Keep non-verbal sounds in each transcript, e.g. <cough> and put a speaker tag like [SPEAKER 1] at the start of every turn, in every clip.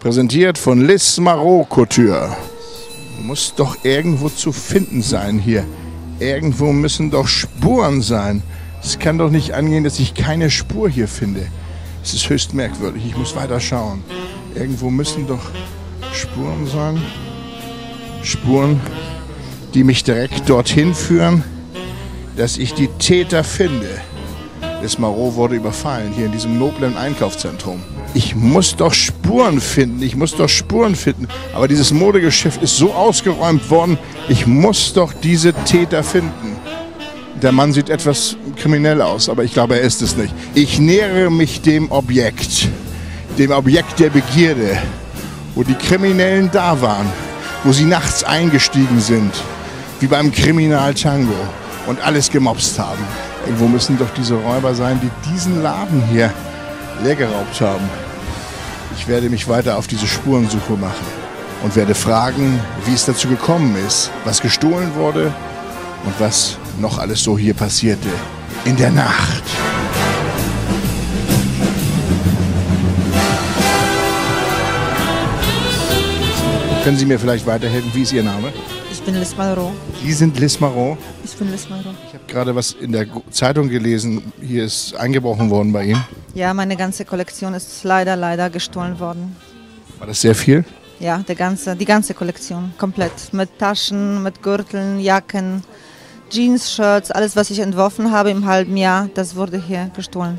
[SPEAKER 1] Präsentiert von Liz Marot Couture. Muss doch irgendwo zu finden sein hier. Irgendwo müssen doch Spuren sein. Es kann doch nicht angehen, dass ich keine Spur hier finde. Es ist höchst merkwürdig. Ich muss weiter schauen. Irgendwo müssen doch Spuren sein. Spuren, die mich direkt dorthin führen, dass ich die Täter finde. Liz Marot wurde überfallen hier in diesem noblen Einkaufszentrum. Ich muss doch Spuren finden, ich muss doch Spuren finden. Aber dieses Modegeschäft ist so ausgeräumt worden, ich muss doch diese Täter finden. Der Mann sieht etwas kriminell aus, aber ich glaube, er ist es nicht. Ich nähere mich dem Objekt, dem Objekt der Begierde, wo die Kriminellen da waren, wo sie nachts eingestiegen sind, wie beim Kriminal Tango und alles gemobst haben. Irgendwo müssen doch diese Räuber sein, die diesen Laden hier leer geraubt haben. Ich werde mich weiter auf diese Spurensuche machen und werde fragen, wie es dazu gekommen ist, was gestohlen wurde und was noch alles so hier passierte in der Nacht. Können Sie mir vielleicht weiterhelfen? Wie ist Ihr Name?
[SPEAKER 2] Ich bin Liz Malraux.
[SPEAKER 1] Sie sind Liz Marot.
[SPEAKER 2] Ich bin Liz Malraux.
[SPEAKER 1] Ich habe gerade was in der Zeitung gelesen. Hier ist eingebrochen worden bei Ihnen.
[SPEAKER 2] Ja, meine ganze Kollektion ist leider, leider gestohlen worden.
[SPEAKER 1] War das sehr viel?
[SPEAKER 2] Ja, der ganze, die ganze Kollektion, komplett. Mit Taschen, mit Gürteln, Jacken, Jeans, Shirts, alles, was ich entworfen habe im halben Jahr, das wurde hier gestohlen.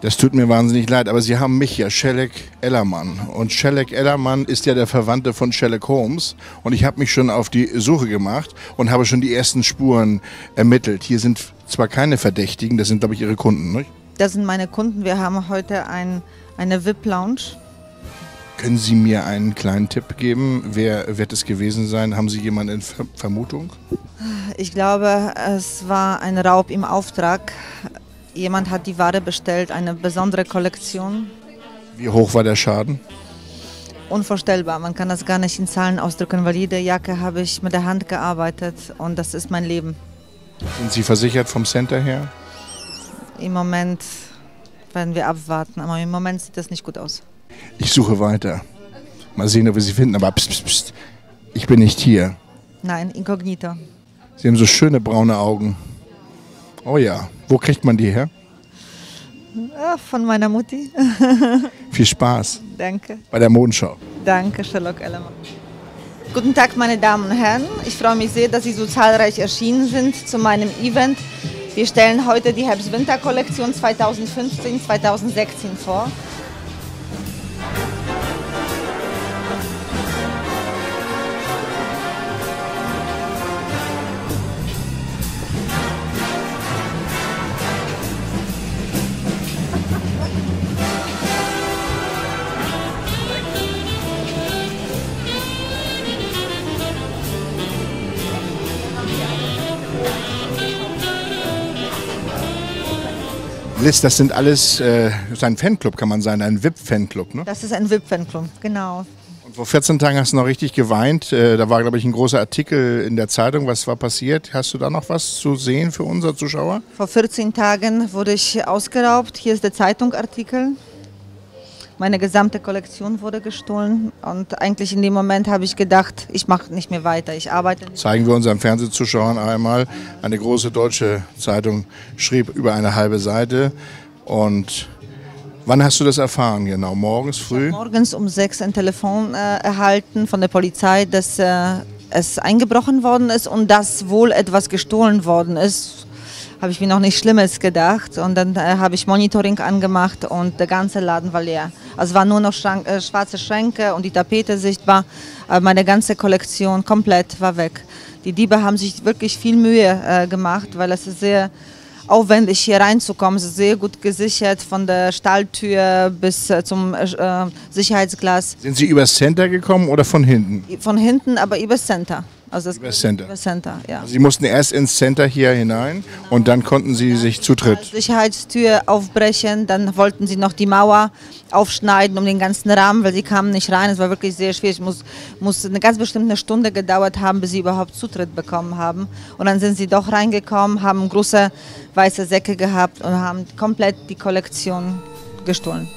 [SPEAKER 1] Das tut mir wahnsinnig leid, aber Sie haben mich ja, Shelleck Ellermann. Und Shelleck Ellermann ist ja der Verwandte von Sherlock Holmes. Und ich habe mich schon auf die Suche gemacht und habe schon die ersten Spuren ermittelt. Hier sind zwar keine Verdächtigen, das sind, glaube ich, Ihre Kunden, nicht?
[SPEAKER 2] Das sind meine Kunden. Wir haben heute ein, eine VIP-Lounge.
[SPEAKER 1] Können Sie mir einen kleinen Tipp geben? Wer wird es gewesen sein? Haben Sie jemanden in Ver Vermutung?
[SPEAKER 2] Ich glaube, es war ein Raub im Auftrag. Jemand hat die Ware bestellt, eine besondere Kollektion.
[SPEAKER 1] Wie hoch war der Schaden?
[SPEAKER 2] Unvorstellbar, man kann das gar nicht in Zahlen ausdrücken, weil jede Jacke habe ich mit der Hand gearbeitet und das ist mein Leben.
[SPEAKER 1] Sind Sie versichert vom Center her?
[SPEAKER 2] Im Moment werden wir abwarten, aber im Moment sieht das nicht gut aus.
[SPEAKER 1] Ich suche weiter. Mal sehen, ob wir Sie finden. Aber pst, pst, pst. ich bin nicht hier.
[SPEAKER 2] Nein, inkognito.
[SPEAKER 1] Sie haben so schöne braune Augen. Oh ja, wo kriegt man die her?
[SPEAKER 2] Ah, Von meiner Mutti. <laughs>
[SPEAKER 1] Viel Spaß
[SPEAKER 2] Danke.
[SPEAKER 1] bei der Modenschau.
[SPEAKER 2] Danke, Sherlock Ellermann. Guten Tag, meine Damen und Herren. Ich freue mich sehr, dass Sie so zahlreich erschienen sind zu meinem Event. Wir stellen heute die Herbst-Winter-Kollektion 2015-2016 vor.
[SPEAKER 1] Liz, das sind alles, äh, das ist ein Fanclub, kann man sagen, ein VIP-Fanclub. Ne?
[SPEAKER 2] Das ist ein VIP-Fanclub, genau.
[SPEAKER 1] Und vor 14 Tagen hast du noch richtig geweint. Äh, da war, glaube ich, ein großer Artikel in der Zeitung. Was war passiert? Hast du da noch was zu sehen für unsere Zuschauer?
[SPEAKER 2] Vor 14 Tagen wurde ich ausgeraubt. Hier ist der Zeitungartikel. Meine gesamte Kollektion wurde gestohlen und eigentlich in dem Moment habe ich gedacht, ich mache nicht mehr weiter. Ich arbeite nicht.
[SPEAKER 1] Zeigen wir unseren Fernsehzuschauern einmal. Eine große deutsche Zeitung schrieb über eine halbe Seite. Und wann hast du das erfahren? Genau, morgens früh?
[SPEAKER 2] Morgens um sechs ein Telefon äh, erhalten von der Polizei, dass äh, es eingebrochen worden ist und dass wohl etwas gestohlen worden ist. Habe ich mir noch nichts Schlimmes gedacht und dann äh, habe ich Monitoring angemacht und der ganze Laden war leer. Also war nur noch Schrank, äh, schwarze Schränke und die Tapete sichtbar, aber meine ganze Kollektion komplett war weg. Die Diebe haben sich wirklich viel Mühe äh, gemacht, weil es ist sehr aufwendig hier reinzukommen. Es ist sehr gut gesichert von der Stahltür bis äh, zum äh, Sicherheitsglas.
[SPEAKER 1] Sind Sie übers Center gekommen oder von hinten?
[SPEAKER 2] Von hinten, aber übers Center. Also das
[SPEAKER 1] Übers Center.
[SPEAKER 2] Übers Center, ja.
[SPEAKER 1] Sie mussten erst ins Center hier hinein und dann konnten Sie sich Zutritt.
[SPEAKER 2] Sicherheitstür aufbrechen, dann wollten sie noch die Mauer aufschneiden um den ganzen Rahmen, weil sie kamen nicht rein. Es war wirklich sehr schwierig. Es muss, muss eine ganz bestimmte Stunde gedauert haben, bis sie überhaupt Zutritt bekommen haben. Und dann sind sie doch reingekommen, haben große weiße Säcke gehabt und haben komplett die Kollektion gestohlen.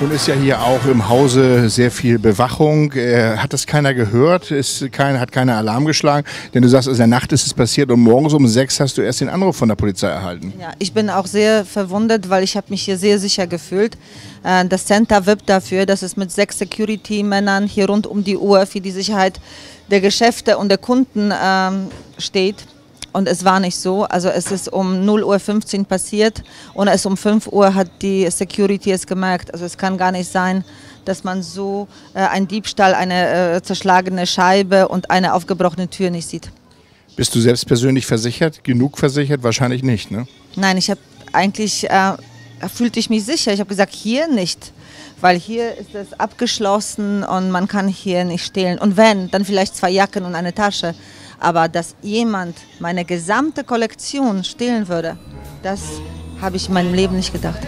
[SPEAKER 1] Nun ist ja hier auch im Hause sehr viel Bewachung. Äh, hat das keiner gehört? Ist kein, hat keiner Alarm geschlagen? Denn du sagst, in der Nacht ist es passiert und morgens um sechs hast du erst den Anruf von der Polizei erhalten.
[SPEAKER 2] Ja, ich bin auch sehr verwundert, weil ich habe mich hier sehr sicher gefühlt. Äh, Das Center wirbt dafür, dass es mit sechs Security-Männern hier rund um die Uhr für die Sicherheit der Geschäfte und der Kunden ähm, steht. Und es war nicht so. Also es ist um 0.15 Uhr passiert und es um 5 Uhr hat die Security es gemerkt. Also es kann gar nicht sein, dass man so äh, einen Diebstahl, eine äh, zerschlagene Scheibe und eine aufgebrochene Tür nicht sieht.
[SPEAKER 1] Bist du selbst persönlich versichert? Genug versichert? Wahrscheinlich nicht, ne?
[SPEAKER 2] Nein, ich habe eigentlich, äh, fühlte ich mich sicher. Ich habe gesagt, hier nicht. Weil hier ist es abgeschlossen und man kann hier nicht stehlen. Und wenn, dann vielleicht zwei Jacken und eine Tasche. Aber dass jemand meine gesamte Kollektion stehlen würde, das habe ich in meinem Leben nicht gedacht.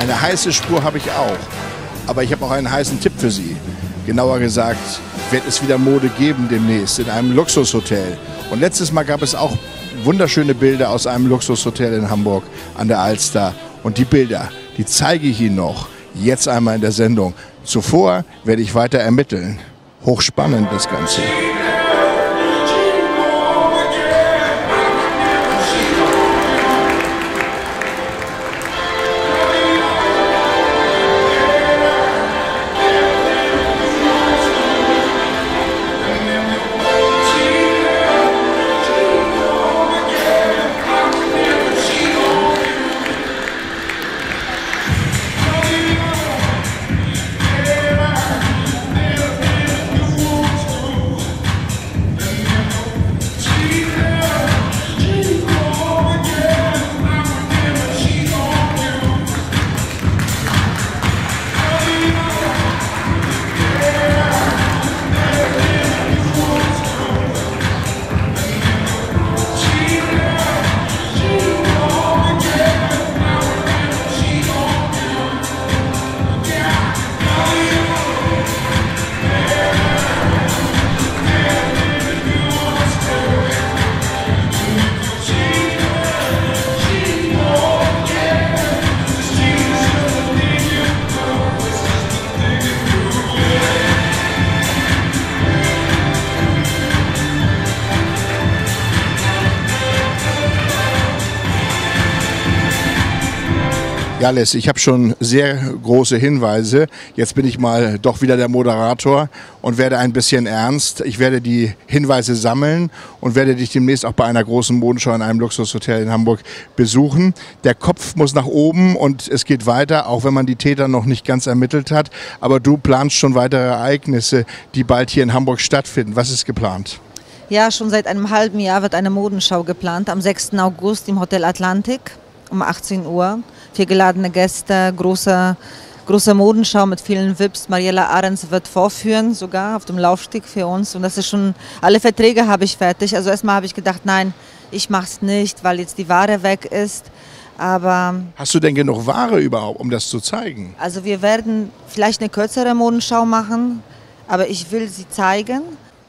[SPEAKER 1] Eine heiße Spur habe ich auch. Aber ich habe auch einen heißen Tipp für Sie. Genauer gesagt, wird es wieder Mode geben demnächst in einem Luxushotel. Und letztes Mal gab es auch wunderschöne Bilder aus einem Luxushotel in Hamburg an der Alster. Und die Bilder, die zeige ich Ihnen noch jetzt einmal in der Sendung. Zuvor werde ich weiter ermitteln. Hochspannend das Ganze. Ja, Les, ich habe schon sehr große Hinweise. Jetzt bin ich mal doch wieder der Moderator und werde ein bisschen ernst. Ich werde die Hinweise sammeln und werde dich demnächst auch bei einer großen Modenschau in einem Luxushotel in Hamburg besuchen. Der Kopf muss nach oben und es geht weiter, auch wenn man die Täter noch nicht ganz ermittelt hat. Aber du planst schon weitere Ereignisse, die bald hier in Hamburg stattfinden. Was ist geplant?
[SPEAKER 2] Ja, schon seit einem halben Jahr wird eine Modenschau geplant am 6. August im Hotel Atlantik um 18 Uhr. Vier geladene Gäste, große, große Modenschau mit vielen VIPs. Mariella Ahrens wird vorführen, sogar auf dem Laufsteg für uns. Und das ist schon, alle Verträge habe ich fertig. Also erstmal habe ich gedacht, nein, ich mache es nicht, weil jetzt die Ware weg ist. Aber
[SPEAKER 1] Hast du denn genug Ware überhaupt, um das zu zeigen?
[SPEAKER 2] also wir werden vielleicht eine kürzere Modenschau machen, aber ich will sie zeigen.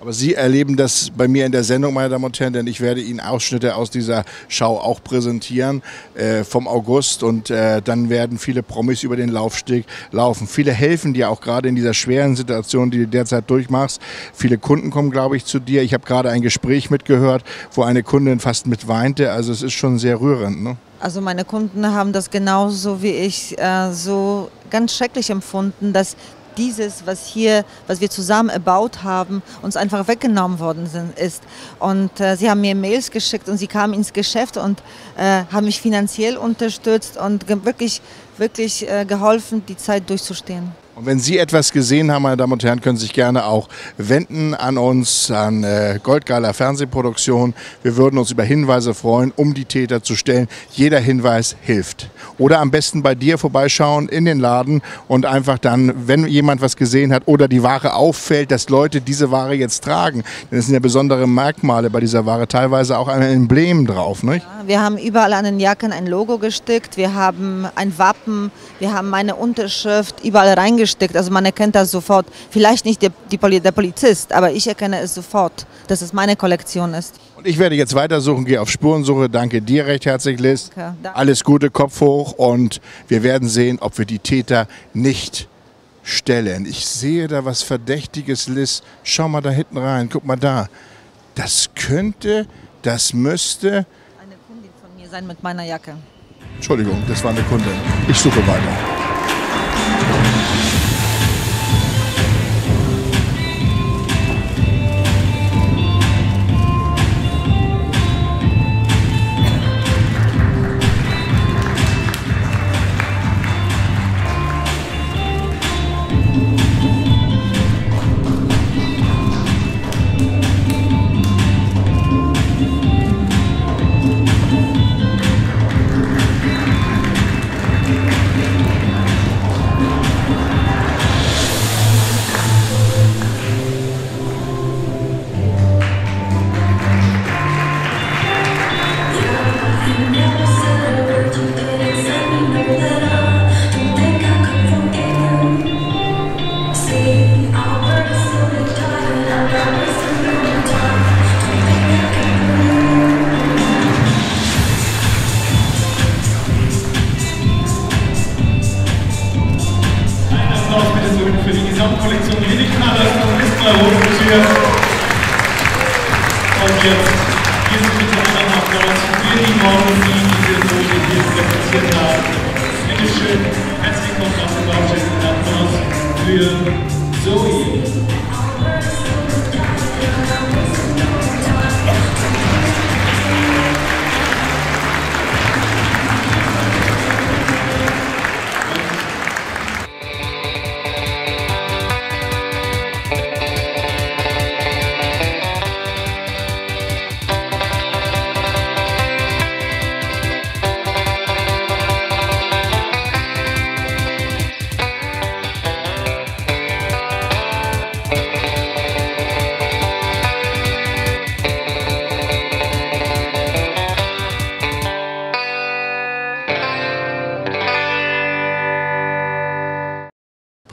[SPEAKER 1] Aber Sie erleben das bei mir in der Sendung, meine Damen und Herren, denn ich werde Ihnen Ausschnitte aus dieser Schau auch präsentieren äh, vom August und äh, dann werden viele Promis über den Laufsteg laufen. Viele helfen dir auch gerade in dieser schweren Situation, die du derzeit durchmachst. Viele Kunden kommen, glaube ich, zu dir. Ich habe gerade ein Gespräch mitgehört, wo eine Kundin fast mit weinte. Also es ist schon sehr rührend. Ne?
[SPEAKER 2] Also meine Kunden haben das genauso wie ich äh, so ganz schrecklich empfunden, dass dieses, was hier, was wir zusammen erbaut haben, uns einfach weggenommen worden sind, ist. Und äh, sie haben mir Mails geschickt und sie kamen ins Geschäft und äh, haben mich finanziell unterstützt und wirklich, wirklich äh, geholfen, die Zeit durchzustehen.
[SPEAKER 1] Und wenn Sie etwas gesehen haben, meine Damen und Herren, können Sie sich gerne auch wenden an uns, an äh, Goldgala Fernsehproduktion. Wir würden uns über Hinweise freuen, um die Täter zu stellen. Jeder Hinweis hilft. Oder am besten bei dir vorbeischauen in den Laden und einfach dann, wenn jemand was gesehen hat oder die Ware auffällt, dass Leute diese Ware jetzt tragen. Denn es sind ja besondere Merkmale bei dieser Ware, teilweise auch ein Emblem drauf. Nicht?
[SPEAKER 2] Ja, Wir haben überall an den Jacken ein Logo gestickt, wir haben ein Wappen, wir haben meine Unterschrift überall reingestickt. Also man erkennt das sofort. Vielleicht nicht der, die der Polizist, aber ich erkenne es sofort, dass es meine Kollektion ist.
[SPEAKER 1] Und ich werde jetzt weitersuchen, gehe auf Spurensuche. Danke dir recht herzlich, Liz.
[SPEAKER 2] Danke. Danke.
[SPEAKER 1] Alles Gute, Kopf hoch und wir werden sehen, ob wir die Täter nicht stellen. Ich sehe da was Verdächtiges, Liz. Schau mal da hinten rein, guck mal da. Das könnte, das müsste.
[SPEAKER 2] Eine Kundin von mir sein mit meiner Jacke.
[SPEAKER 1] Entschuldigung, das war eine Kundin. Ich suche weiter.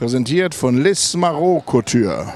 [SPEAKER 1] Präsentiert von Liz Marot Couture.